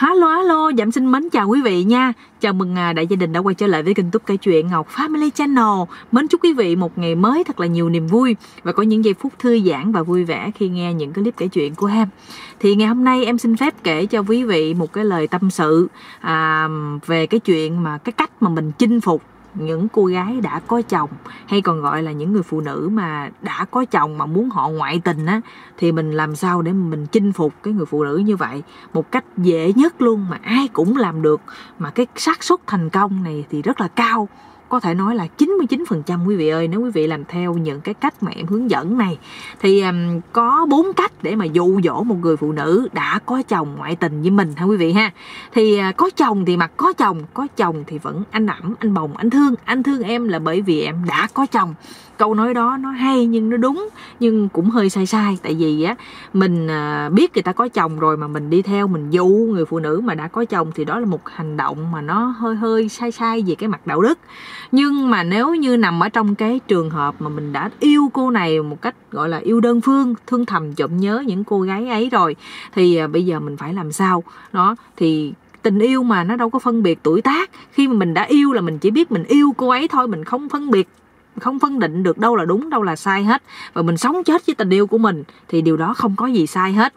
Hello hello, Dạm xin mến chào quý vị nha. Chào mừng à, đại gia đình đã quay trở lại với kênh túc kể chuyện Ngọc Family Channel. Mến chúc quý vị một ngày mới thật là nhiều niềm vui Và có những giây phút thư giãn và vui vẻ khi nghe những clip kể chuyện của em Thì ngày hôm nay em xin phép kể cho quý vị một cái lời tâm sự à, Về cái chuyện mà cái cách mà mình chinh phục những cô gái đã có chồng, hay còn gọi là những người phụ nữ mà đã có chồng mà muốn họ ngoại tình á, thì mình làm sao để mình chinh phục cái người phụ nữ như vậy một cách dễ nhất luôn, mà ai cũng làm được, mà cái xác suất thành công này thì rất là cao có thể nói là 99% quý vị ơi nếu quý vị làm theo những cái cách mà em hướng dẫn này. Thì um, có bốn cách để mà dụ dỗ một người phụ nữ đã có chồng ngoại tình với mình ha quý vị ha. Thì uh, có chồng thì mặt có chồng có chồng thì vẫn anh ẩm anh bồng anh thương. Anh thương em là bởi vì em đã có chồng câu nói đó nó hay nhưng nó đúng, nhưng cũng hơi sai sai. Tại vì á, mình à, biết người ta có chồng rồi mà mình đi theo, mình dụ người phụ nữ mà đã có chồng thì đó là một hành động mà nó hơi hơi sai sai về cái mặt đạo đức. Nhưng mà nếu như nằm ở trong cái trường hợp mà mình đã yêu cô này một cách, gọi là, yêu đơn phương, thương thầm trộm nhớ những cô gái ấy rồi, thì à, bây giờ mình phải làm sao? Đó, thì tình yêu mà nó đâu có phân biệt tuổi tác. Khi mà mình đã yêu là mình chỉ biết mình yêu cô ấy thôi, mình không phân biệt không phân định được đâu là đúng, đâu là sai hết. Và mình sống chết với tình yêu của mình thì điều đó không có gì sai hết.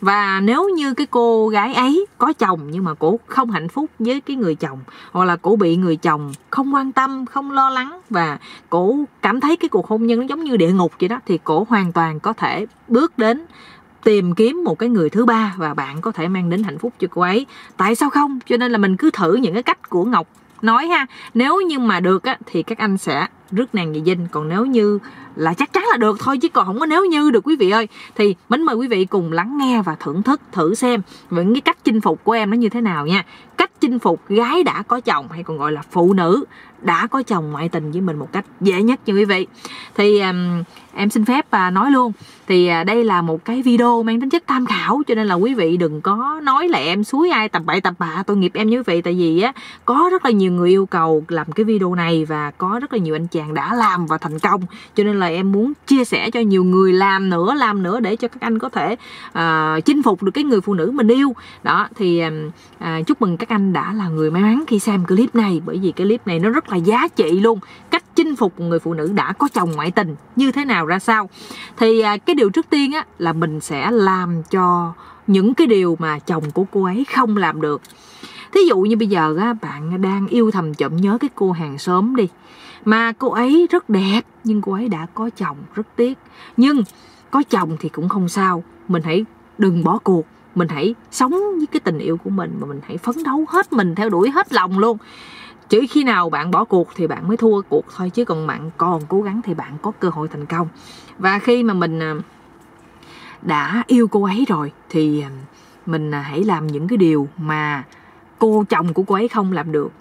Và nếu như cái cô gái ấy có chồng nhưng mà cổ không hạnh phúc với cái người chồng, hoặc là cổ bị người chồng không quan tâm, không lo lắng và cổ cảm thấy cái cuộc hôn nhân nó giống như địa ngục vậy đó, thì cổ hoàn toàn có thể bước đến tìm kiếm một cái người thứ ba và bạn có thể mang đến hạnh phúc cho cô ấy. Tại sao không? Cho nên là mình cứ thử những cái cách của ngọc nói ha, nếu như mà được á, thì các anh sẽ rước nàng về dinh. Còn nếu như là chắc chắn là được thôi, chứ còn không có nếu như được, quý vị ơi. Thì mến mời quý vị cùng lắng nghe và thưởng thức thử xem những cái cách chinh phục của em nó như thế nào nha. Cách chinh phục gái đã có chồng, hay còn gọi là phụ nữ đã có chồng ngoại tình với mình một cách dễ nhất nha quý vị. Thì um, em xin phép uh, nói luôn. Thì uh, đây là một cái video mang tính chất tham khảo cho nên là quý vị đừng có nói là em suối ai tập bậy tập bạ tội nghiệp em như quý vị. Tại vì á có rất là nhiều người yêu cầu làm cái video này và có rất là nhiều anh chàng đã làm và thành công. Cho nên là em muốn chia sẻ cho nhiều người làm nữa làm nữa để cho các anh có thể uh, chinh phục được cái người phụ nữ mình yêu. Đó thì uh, chúc mừng các anh đã là người may mắn khi xem clip này bởi vì cái clip này nó rất là giá trị luôn. Cách chinh phục người phụ nữ đã có chồng ngoại tình, như thế nào ra sao? Thì à, cái điều trước tiên á, là mình sẽ làm cho những cái điều mà chồng của cô ấy không làm được. Thí dụ như bây giờ á, bạn đang yêu thầm chậm nhớ cái cô hàng xóm đi. Mà cô ấy rất đẹp, nhưng cô ấy đã có chồng, rất tiếc. Nhưng có chồng thì cũng không sao. Mình hãy đừng bỏ cuộc. Mình hãy sống với cái tình yêu của mình mà mình hãy phấn đấu hết mình, theo đuổi hết lòng luôn chỉ khi nào bạn bỏ cuộc thì bạn mới thua cuộc thôi, chứ còn bạn còn cố gắng thì bạn có cơ hội thành công. Và khi mà mình à, đã yêu cô ấy rồi thì à, mình à, hãy làm những cái điều mà cô chồng của cô ấy không làm được.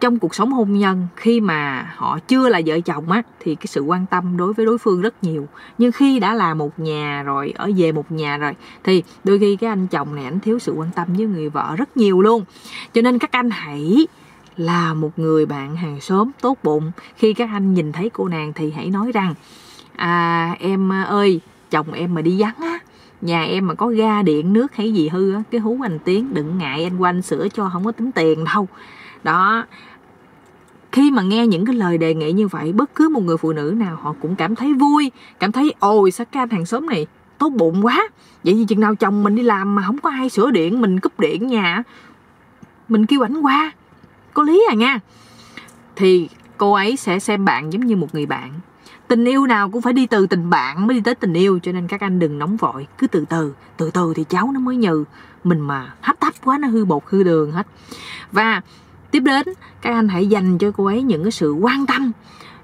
Trong cuộc sống hôn nhân, khi mà họ chưa là vợ chồng á, thì cái sự quan tâm đối với đối phương rất nhiều. Nhưng khi đã là một nhà rồi, ở về một nhà rồi, thì đôi khi cái anh chồng này anh thiếu sự quan tâm với người vợ rất nhiều luôn. Cho nên các anh hãy là một người bạn hàng xóm tốt bụng. Khi các anh nhìn thấy cô nàng thì hãy nói rằng à em à, ơi, chồng em mà đi vắng á, nhà em mà có ga điện, nước hay gì hư á, cái hú anh tiếng đừng ngại anh quanh sửa cho không có tính tiền đâu. Đó. Khi mà nghe những cái lời đề nghị như vậy, bất cứ một người phụ nữ nào họ cũng cảm thấy vui, cảm thấy, ôi, sao cái anh hàng xóm này tốt bụng quá. Vậy thì chừng nào chồng mình đi làm mà không có ai sửa điện, mình cúp điện nhà mình kêu ảnh qua có lý à nha. Thì cô ấy sẽ xem bạn giống như một người bạn. Tình yêu nào cũng phải đi từ tình bạn mới đi tới tình yêu, cho nên các anh đừng nóng vội, cứ từ từ. Từ từ thì cháu nó mới nhừ. Mình mà hấp tấp quá, nó hư bột, hư đường hết. Và tiếp đến, các anh hãy dành cho cô ấy những cái sự quan tâm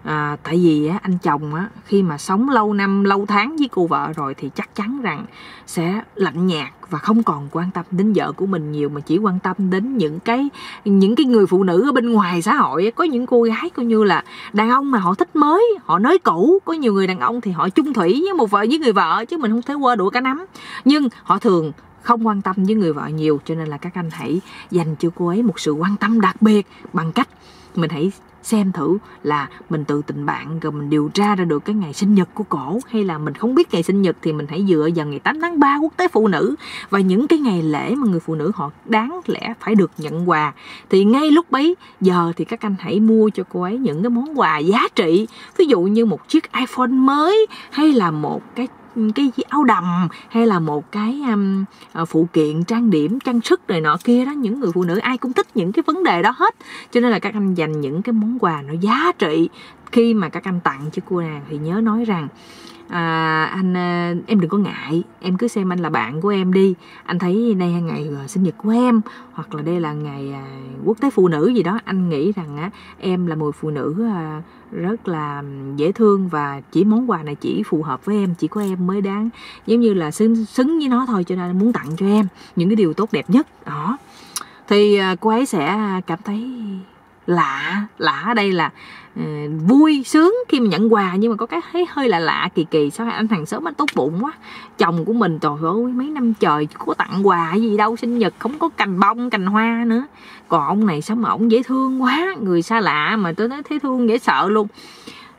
à, tại vì á, anh chồng á, khi mà sống lâu năm lâu tháng với cô vợ rồi thì chắc chắn rằng sẽ lạnh nhạt và không còn quan tâm đến vợ của mình nhiều mà chỉ quan tâm đến những cái những cái người phụ nữ ở bên ngoài xã hội có những cô gái coi như là đàn ông mà họ thích mới họ nới cũ. Có nhiều người đàn ông thì họ chung thủy với một vợ với người vợ chứ mình không thể quơ đũa cả nắm nhưng họ thường không quan tâm với người vợ nhiều cho nên là các anh hãy dành cho cô ấy một sự quan tâm đặc biệt bằng cách mình hãy xem thử là mình tự tình bạn rồi mình điều tra ra được cái ngày sinh nhật của cổ, hay là mình không biết ngày sinh nhật thì mình hãy dựa vào ngày 8 tháng 3 quốc tế phụ nữ. Và những cái ngày lễ mà người phụ nữ họ đáng lẽ phải được nhận quà. Thì ngay lúc bấy giờ thì các anh hãy mua cho cô ấy những cái món quà giá trị. Ví dụ như một chiếc iPhone mới, hay là một cái cái áo đầm hay là một cái um, ờ, phụ kiện trang điểm trang sức này nọ kia đó những người phụ nữ ai cũng thích những cái vấn đề đó hết. Cho nên là các anh dành những cái món quà nó giá trị. Khi mà các anh tặng cho cô nàng thì nhớ nói rằng à, anh à, em đừng có ngại. Em cứ xem anh là bạn của em đi. Anh thấy đây là ngày à, sinh nhật của em hoặc là đây là ngày à, quốc tế phụ nữ gì đó. Anh nghĩ rằng á em là một phụ nữ rất là dễ thương và chỉ món quà này chỉ phù hợp với em chỉ có em mới đáng. Giống như là xứng xứng với nó thôi cho nên muốn tặng cho em những cái điều tốt đẹp nhất. Đó. Thì cô ấy sẽ cảm thấy lạ lạ ở đây là uh, vui sướng khi mà nhận quà nhưng mà có cái thấy hơi là lạ kỳ kỳ sao anh thằng sớm anh tốt bụng quá. Chồng của mình trời ơi mấy năm trời có tặng quà gì đâu sinh nhật không có cành bông cành hoa nữa. Còn ông này sao mà ông dễ thương quá người xa lạ mà tôi nói thấy thương dễ sợ luôn.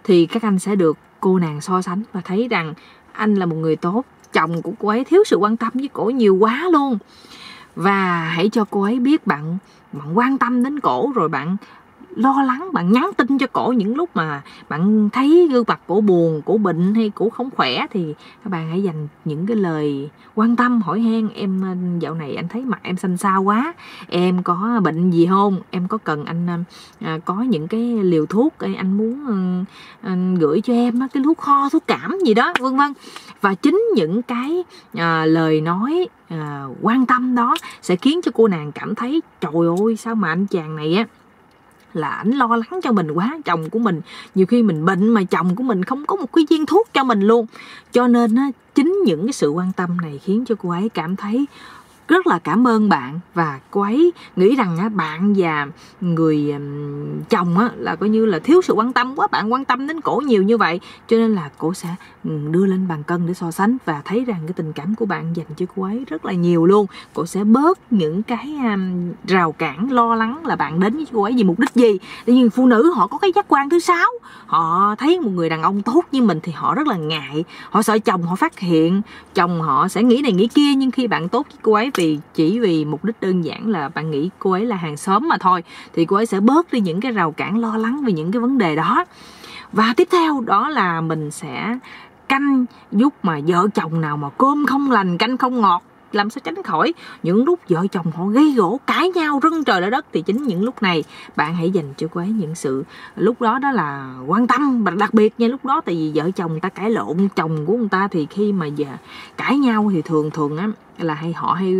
Thì các anh sẽ được cô nàng so sánh và thấy rằng anh là một người tốt chồng của cô ấy thiếu sự quan tâm với cổ nhiều quá luôn. Và hãy cho cô ấy biết bạn bạn quan tâm đến cổ rồi bạn lo lắng bạn nhắn tin cho cổ những lúc mà bạn thấy gương mặt cổ buồn cổ bệnh hay cổ không khỏe thì các bạn hãy dành những cái lời quan tâm hỏi han em dạo này anh thấy mặt em xanh xao quá em có bệnh gì không? Em có cần anh à, có những cái liều thuốc anh muốn à, gửi cho em cái thuốc kho thuốc cảm gì đó vân vân. Và chính những cái à, lời nói à, quan tâm đó sẽ khiến cho cô nàng cảm thấy trời ơi sao mà anh chàng này á là ảnh lo lắng cho mình quá. Chồng của mình, nhiều khi mình bệnh mà chồng của mình không có một cái viên thuốc cho mình luôn. Cho nên á, chính những cái sự quan tâm này khiến cho cô ấy cảm thấy rất là cảm ơn bạn và cô ấy nghĩ rằng á, bạn và người chồng á, là coi như là thiếu sự quan tâm quá bạn quan tâm đến cổ nhiều như vậy. Cho nên là cổ sẽ đưa lên bàn cân để so sánh và thấy rằng cái tình cảm của bạn dành cho cô ấy rất là nhiều luôn. Cổ sẽ bớt những cái rào cản lo lắng là bạn đến với cô ấy vì mục đích gì. Tuy nhiên phụ nữ họ có cái giác quan thứ sáu. Họ thấy một người đàn ông tốt như mình thì họ rất là ngại. Họ sợ chồng họ phát hiện chồng họ sẽ nghĩ này nghĩ kia nhưng khi bạn tốt với cô ấy vì chỉ vì mục đích đơn giản là bạn nghĩ cô ấy là hàng xóm mà thôi, thì cô ấy sẽ bớt đi những cái rào cản lo lắng về những cái vấn đề đó. Và tiếp theo đó là mình sẽ canh giúp mà vợ chồng nào mà cơm không lành, canh không ngọt, làm sao tránh khỏi những lúc vợ chồng họ gây gỗ, cãi nhau, rưng trời đất. Thì chính những lúc này bạn hãy dành cho cô ấy những sự, lúc đó đó là quan tâm và đặc biệt nha, lúc đó tại vì vợ chồng ta cãi lộn, chồng của người ta thì khi mà giờ cãi nhau thì thường thường á là hay họ hay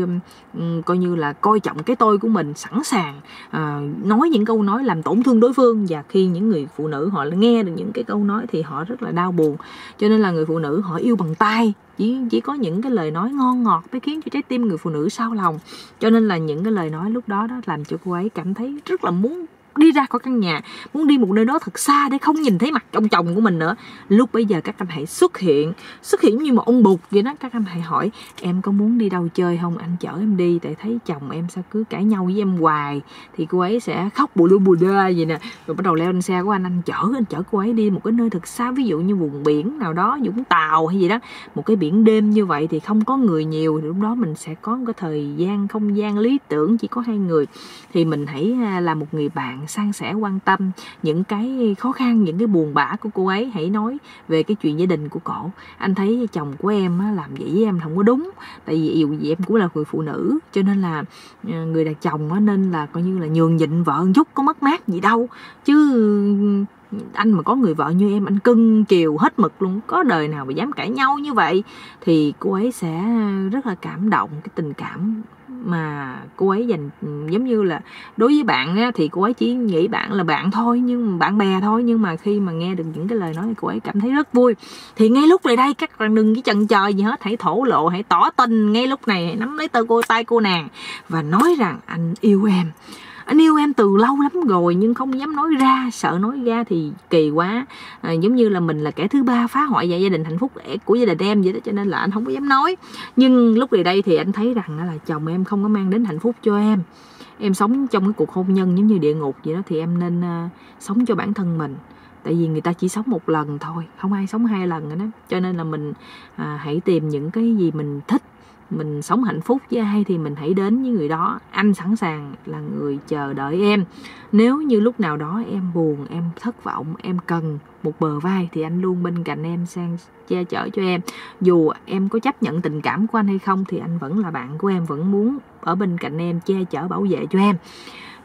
um, coi như là coi trọng cái tôi của mình sẵn sàng uh, nói những câu nói làm tổn thương đối phương. Và khi những người phụ nữ họ nghe được những cái câu nói thì họ rất là đau buồn. Cho nên là người phụ nữ họ yêu bằng tay. Chỉ chỉ có những cái lời nói ngon ngọt mới khiến cho trái tim người phụ nữ sao lòng. Cho nên là những cái lời nói lúc đó đó làm cho cô ấy cảm thấy rất là muốn đi ra khỏi căn nhà, muốn đi một nơi đó thật xa để không nhìn thấy mặt ông chồng của mình nữa. Lúc bây giờ các anh hãy xuất hiện. Xuất hiện như một ông bụt vậy đó. Các anh hãy hỏi, em có muốn đi đâu chơi không? Anh chở em đi tại thấy chồng em sao cứ cãi nhau với em hoài. Thì cô ấy sẽ khóc bù lu bù đơ vậy nè. Rồi bắt đầu leo lên xe của anh. Anh chở anh chở cô ấy đi một cái nơi thật xa, ví dụ như vùng biển nào đó, vũng tàu hay gì đó. Một cái biển đêm như vậy thì không có người nhiều. Thì lúc đó mình sẽ có một cái thời gian không gian lý tưởng chỉ có hai người. Thì mình hãy à, là một người bạn bạn san sẻ quan tâm những cái khó khăn những cái buồn bã của cô ấy. Hãy nói về cái chuyện gia đình của cổ anh thấy chồng của em á, làm vậy với em không có đúng. Tại vì dù gì em cũng là người phụ nữ cho nên là ờ, người đàn chồng á, nên là coi như là nhường nhịn vợ chút có mất mát gì đâu. Chứ ừ, anh mà có người vợ như em anh cưng chiều hết mực luôn có đời nào mà dám cãi nhau như vậy? Thì cô ấy sẽ rất là cảm động cái tình cảm mà cô ấy dành giống như là đối với bạn á, thì cô ấy chỉ nghĩ bạn là bạn thôi nhưng bạn bè thôi. Nhưng mà khi mà nghe được những cái lời nói thì cô ấy cảm thấy rất vui. Thì ngay lúc này đây các bạn đừng cái chần chờ gì hết. Hãy thổ lộ hãy tỏ tình ngay lúc này. Hãy nắm lấy tay cô tay cô nàng. Và nói rằng anh yêu em anh yêu em từ lâu lắm rồi nhưng không dám nói ra sợ nói ra thì kỳ quá. À, giống như là mình là kẻ thứ ba phá hoại gia đình hạnh phúc của gia đình em vậy đó cho nên là anh không có dám nói. Nhưng lúc này đây thì anh thấy rằng là chồng em không có mang đến hạnh phúc cho em. Em sống trong cái cuộc hôn nhân giống như địa ngục vậy đó thì em nên uh, sống cho bản thân mình. Tại vì người ta chỉ sống một lần thôi không ai sống hai lần nữa đó. Cho nên là mình à, hãy tìm những cái gì mình thích mình sống hạnh phúc với ai thì mình hãy đến với người đó. Anh sẵn sàng là người chờ đợi em. Nếu như lúc nào đó em buồn, em thất vọng, em cần một bờ vai thì anh luôn bên cạnh em sang che chở cho em. Dù em có chấp nhận tình cảm của anh hay không thì anh vẫn là bạn của em, vẫn muốn ở bên cạnh em che chở bảo vệ cho em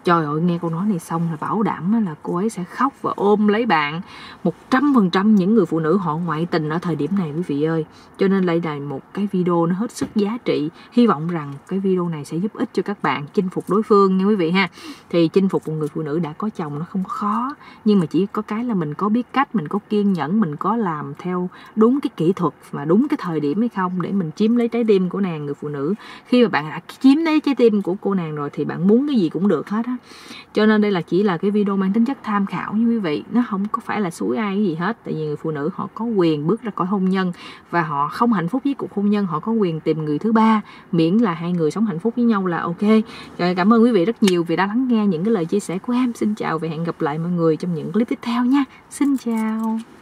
trời ơi, nghe câu nói này xong là bảo đảm là cô ấy sẽ khóc và ôm lấy bạn. Một trăm phần trăm những người phụ nữ họ ngoại tình ở thời điểm này quý vị ơi. Cho nên đây là một cái video nó hết sức giá trị. Hy vọng rằng cái video này sẽ giúp ích cho các bạn chinh phục đối phương nha quý vị ha. Thì chinh phục một người phụ nữ đã có chồng nó không khó. Nhưng mà chỉ có cái là mình có biết cách, mình có kiên nhẫn, mình có làm theo đúng cái kỹ thuật và đúng cái thời điểm hay không để mình chiếm lấy trái tim của nàng người phụ nữ. Khi mà bạn đã chiếm lấy trái tim của cô nàng rồi thì bạn muốn cái gì cũng được hết á cho nên đây là chỉ là cái video mang tính chất tham khảo như quý vị. Nó không có phải là suối ai cái gì hết. Tại vì người phụ nữ họ có quyền bước ra khỏi hôn nhân và họ không hạnh phúc với cuộc hôn nhân, họ có quyền tìm người thứ ba. Miễn là hai người sống hạnh phúc với nhau là ok. Rồi, cảm ơn quý vị rất nhiều vì đã lắng nghe những cái lời chia sẻ của em. Xin chào và hẹn gặp lại mọi người trong những clip tiếp theo nha. Xin chào.